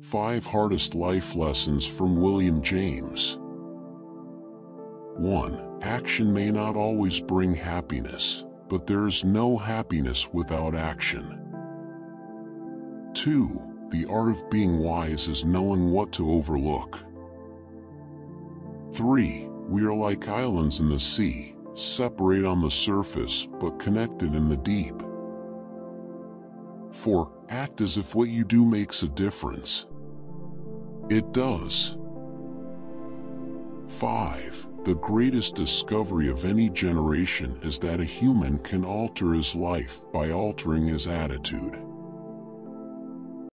Five hardest life lessons from William James. 1. Action may not always bring happiness, but there is no happiness without action. 2. The art of being wise is knowing what to overlook. 3. We are like islands in the sea, separate on the surface but connected in the deep. 4. Act as if what you do makes a difference. It does. 5. The greatest discovery of any generation is that a human can alter his life by altering his attitude.